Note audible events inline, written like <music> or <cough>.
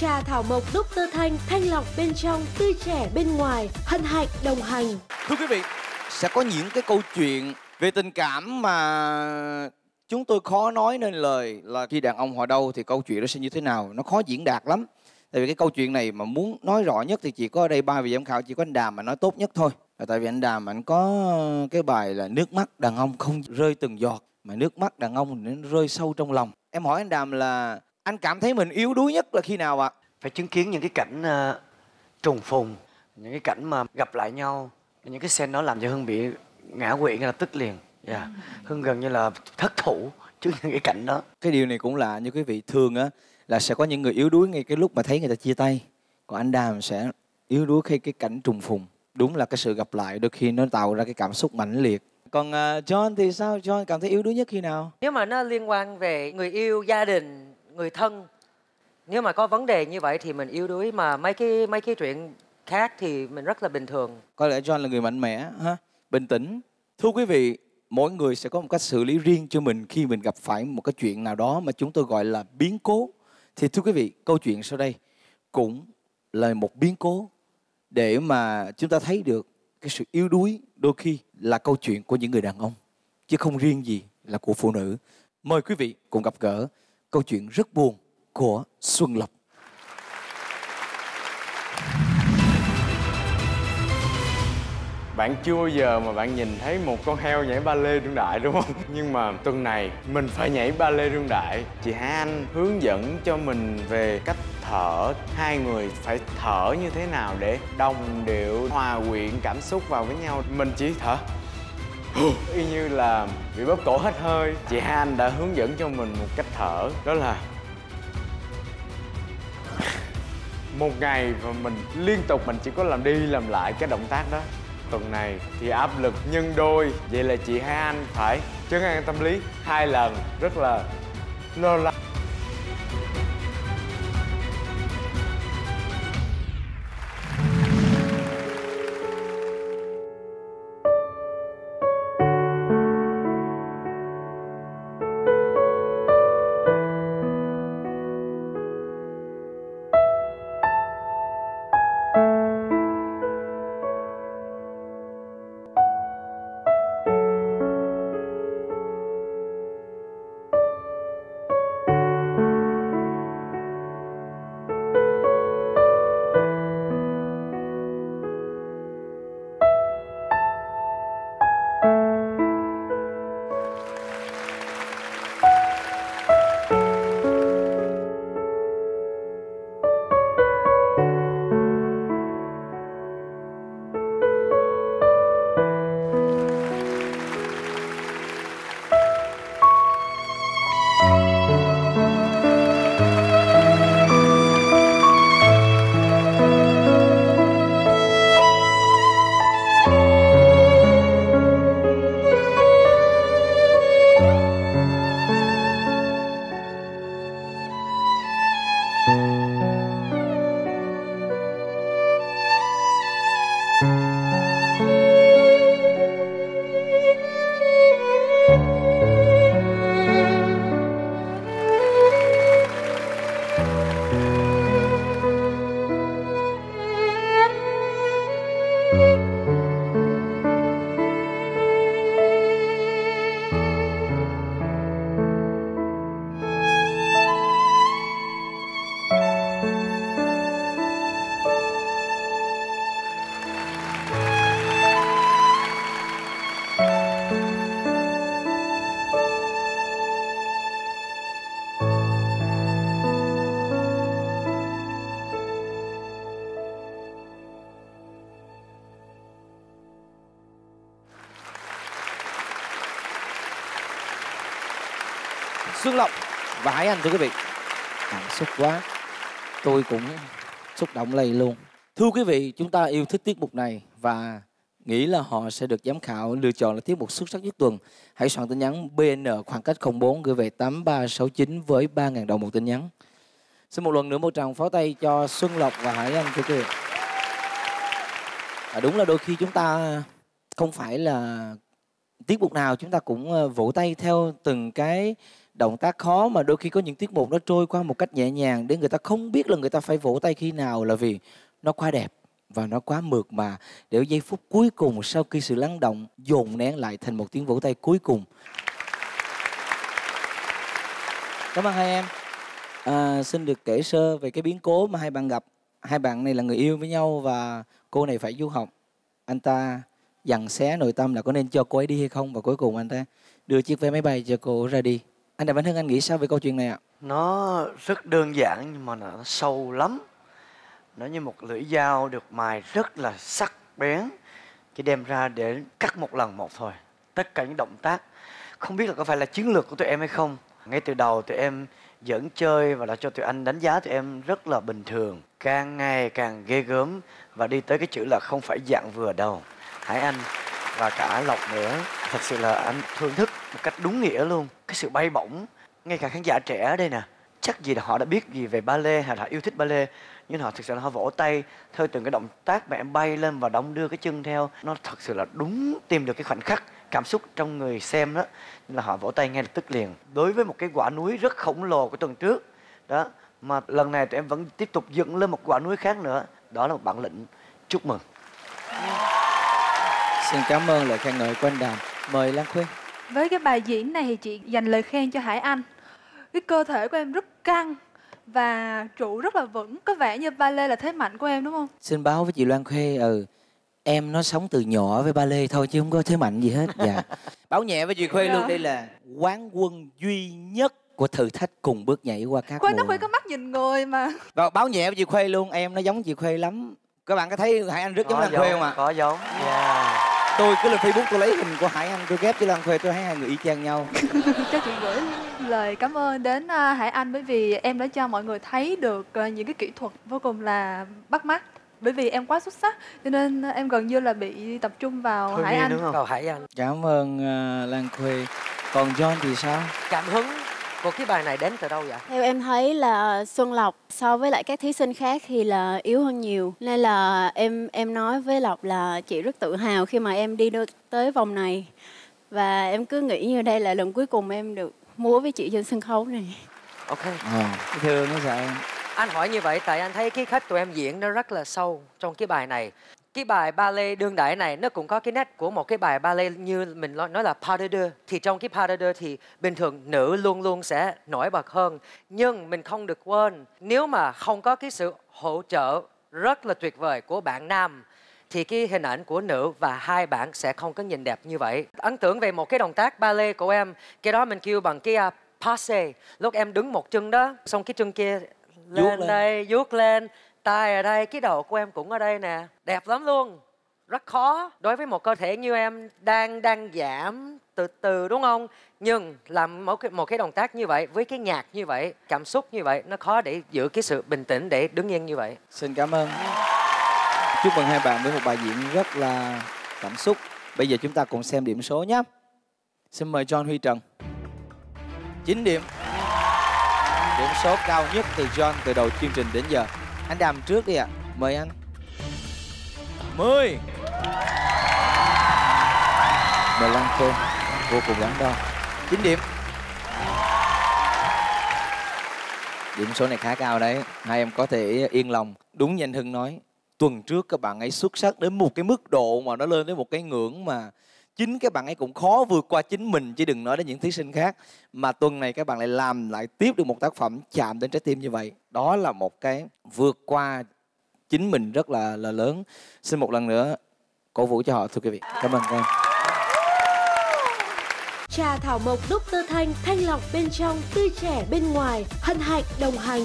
Trà thảo mộc Dr. Thanh, thanh lọc bên trong, tươi trẻ bên ngoài, hân hạnh đồng hành. Thưa quý vị, sẽ có những cái câu chuyện về tình cảm mà chúng tôi khó nói nên lời là khi đàn ông họ đâu thì câu chuyện nó sẽ như thế nào nó khó diễn đạt lắm tại vì cái câu chuyện này mà muốn nói rõ nhất thì chỉ có ở đây ba vị giám khảo chỉ có anh đàm mà nói tốt nhất thôi là tại vì anh đàm anh có cái bài là nước mắt đàn ông không rơi từng giọt mà nước mắt đàn ông nó rơi sâu trong lòng em hỏi anh đàm là anh cảm thấy mình yếu đuối nhất là khi nào ạ? Phải chứng kiến những cái cảnh uh, trùng phùng những cái cảnh mà gặp lại nhau những cái scene đó làm cho hưng bị ngã quỵ ngay lập tức liền. Yeah. hưng gần như là thất thủ trước những cái cảnh đó. Cái điều này cũng là như quý vị thường á là sẽ có những người yếu đuối ngay cái lúc mà thấy người ta chia tay. Còn anh đàm sẽ yếu đuối khi cái cảnh trùng phùng. Đúng là cái sự gặp lại đôi khi nó tạo ra cái cảm xúc mãnh liệt. Còn uh, John thì sao? John cảm thấy yếu đuối nhất khi nào? Nếu mà nó liên quan về người yêu gia đình người thân. Nếu mà có vấn đề như vậy thì mình yếu đuối, mà mấy cái mấy cái chuyện khác thì mình rất là bình thường. Có lẽ John là người mạnh mẽ, ha? Bình tĩnh. Thưa quý vị, mỗi người sẽ có một cách xử lý riêng cho mình khi mình gặp phải một cái chuyện nào đó mà chúng tôi gọi là biến cố. Thì thưa quý vị, câu chuyện sau đây cũng là một biến cố để mà chúng ta thấy được cái sự yếu đuối đôi khi là câu chuyện của những người đàn ông, chứ không riêng gì là của phụ nữ. Mời quý vị cùng gặp gỡ câu chuyện rất buồn của Xuân Lộc bạn chưa bao giờ mà bạn nhìn thấy một con heo nhảy ba lê đương đại, đúng không? Nhưng mà tuần này mình phải nhảy ba lê đương đại. Chị Hà Anh hướng dẫn cho mình về cách thở. Hai người phải thở như thế nào để đồng điệu, hòa quyện cảm xúc vào với nhau? Mình chỉ thở y như là bị bóp cổ hết hơi. Chị Hà đã hướng dẫn cho mình một cách thở, đó là một ngày và mình liên tục mình chỉ có làm đi làm lại cái động tác đó. Tuần này thì áp lực nhân đôi, vậy là chị hai anh phải chấn an tâm lý hai lần, rất là lo lắng. Xuân Lộc và Hải Anh thưa quý vị. Cảm xúc quá. Tôi cũng xúc động lây luôn. Thưa quý vị chúng ta yêu thích tiết mục này và nghĩ là họ sẽ được giám khảo lựa chọn là tiết mục xuất sắc nhất tuần. Hãy soạn tin nhắn BN khoảng cách 04 gửi về 8369 với 3.000 đồng một tin nhắn. Xin một lần nữa một tràng pháo tay cho Xuân Lộc và Hải Anh thưa quý vị. À, đúng là đôi khi chúng ta không phải là tiết mục nào chúng ta cũng ờ, vỗ tay theo từng cái động tác khó mà đôi khi có những tiết mục nó trôi qua một cách nhẹ nhàng để người ta không biết là người ta phải vỗ tay khi nào là vì nó quá đẹp và nó quá mượt mà. Để giây phút cuối cùng sau khi sự lắng động dồn nén lại thành một tiếng vỗ tay cuối cùng. Cảm ơn hai em. À, xin được kể sơ về cái biến cố mà hai bạn gặp. Hai bạn này là người yêu với nhau và cô này phải du học. Anh ta dằn xé nội tâm là có nên cho cô ấy đi hay không? Và cuối cùng anh ta đưa chiếc vé máy bay cho cô ra đi anh Đàm Vĩnh Hưng, anh nghĩ sao về câu chuyện này ạ? Nó rất đơn giản nhưng mà nó sâu lắm. Nó như một lưỡi dao được mài rất là sắc bén, chỉ đem ra để cắt một lần một thôi. Tất cả những động tác, không biết là có phải là chiến lược của tụi em hay không. Ngay từ đầu tụi em dẫn chơi và đã cho tụi anh đánh giá tụi em rất là bình thường. Càng ngày càng ghê gớm và đi tới cái chữ là không phải dạng vừa đâu. Hải anh và cả lộc nữa. Thật sự là anh thưởng thức một cách đúng nghĩa luôn. Cái sự bay bổng, ngay cả khán giả trẻ ở đây nè, chắc gì là họ đã biết gì về ballet hay là yêu thích ballet, nhưng họ thực sự là họ vỗ tay, theo từng cái động tác mà em bay lên và đong đưa cái chân theo. Nó thật sự là đúng tìm được cái khoảnh khắc cảm xúc trong người xem đó, nên là họ vỗ tay ngay lập tức liền. Đối với một cái quả núi rất khổng lồ của tuần trước, đó, mà lần này tụi em vẫn tiếp tục dựng lên một quả núi khác nữa, đó là một bản lĩnh. Chúc mừng xin cảm ơn lời khen ngợi của anh Đàm. Mời Lan Khuê Với cái bài diễn này thì chị dành lời khen cho Hải Anh. Cái cơ thể của em rất căng Và trụ rất là vững. Có vẻ như ballet là thế mạnh của em đúng không? xin báo với chị Loan Khuê ừ em nó sống từ nhỏ với ba lê thôi chứ không có thế mạnh gì hết. Dạ. <laughs> Báo nhẹ với chị Khuê Dạ. luôn đây là quán quân duy nhất của thử thách cùng bước nhảy qua các Khuê nó mùa. phải có mắt nhìn người mà. Và báo nhẹ với chị Khuê luôn em nó giống chị Khuê lắm. Các bạn có thấy Hải Anh rất giống Lan Khuê không ạ? có giống. Yeah. Tôi cứ lên Facebook tôi lấy hình của Hải Anh tôi ghép với Lan Khuê tôi thấy hai người y chang nhau. <laughs> Cho chị gửi lời cảm ơn đến à, Hải Anh bởi vì em đã cho mọi người thấy được à, những cái kỹ thuật vô cùng là bắt mắt. Bởi vì em quá xuất sắc cho nên em gần như là bị tập trung vào Thôi Hải Anh. đúng không? Cầu Hải Anh. Cảm ơn ờ, Lan Khuê còn John thì sao? Cảm hứng của cái bài này đến từ đâu vậy? Theo em thấy là Xuân Lộc so với lại các thí sinh khác thì là yếu hơn nhiều nên là em em nói với Lộc là chị rất tự hào khi mà em đi được tới vòng này và em cứ nghĩ như đây là lần cuối cùng em được múa với chị trên sân khấu này. Ok cái thương nó sao Anh hỏi như vậy tại anh thấy cái cách tụi em diễn nó rất là sâu trong cái bài này. Cái bài ballet đương đại này nó cũng có cái nét của một cái bài ballet như mình nói nói là pas de deux. Thì trong cái pas de deux thì bình thường nữ luôn luôn sẽ nổi bật hơn. Nhưng mình không được quên nếu mà không có cái sự hỗ trợ rất là tuyệt vời của bạn nam thì cái hình ảnh của nữ và hai bạn sẽ không có nhìn đẹp như vậy. Ấn tượng về một cái động tác ballet của em, cái đó mình kêu bằng cái uh, passe. Lúc em đứng một chân đó, xong cái chân kia lên, lên. đây, vuốt lên, tay ở đây, cái đầu của em cũng ở đây nè, đẹp lắm luôn. Rất khó đối với một cơ thể như em đang đang giảm từ từ đúng không? Nhưng làm một cái, một cái động tác như vậy với cái nhạc như vậy, cảm xúc như vậy nó khó để giữ cái sự bình tĩnh để đứng yên như vậy. xin cảm ơn. Chúc mừng hai bạn với một bài diễn rất là cảm xúc. Bây giờ chúng ta cùng xem điểm số nhé. Xin mời John Huy Trần. 9 điểm. Điểm số cao nhất từ John từ đầu chương trình đến giờ anh đàm trước đi ạ. Mời anh. 10 mời Lan Khê vô cùng đắn đo. 9 điểm. Điểm số này khá cao đấy. Hai em có thể yên lòng đúng như anh Hưng nói. Tuần trước các bạn ấy xuất sắc đến một cái mức độ mà nó lên đến một cái ngưỡng mà chính các bạn ấy cũng khó vượt qua chính mình chứ đừng nói đến những thí sinh khác. Mà tuần này các bạn lại làm lại tiếp được một tác phẩm chạm đến trái tim như vậy. Đó là một cái vượt qua chính mình rất là là lớn. Xin một lần nữa cổ vũ cho họ thưa quý vị. Cảm ơn các em Trà thảo mộc Dr. Thanh thanh lọc bên trong, tươi trẻ bên ngoài, hân hạnh đồng hành.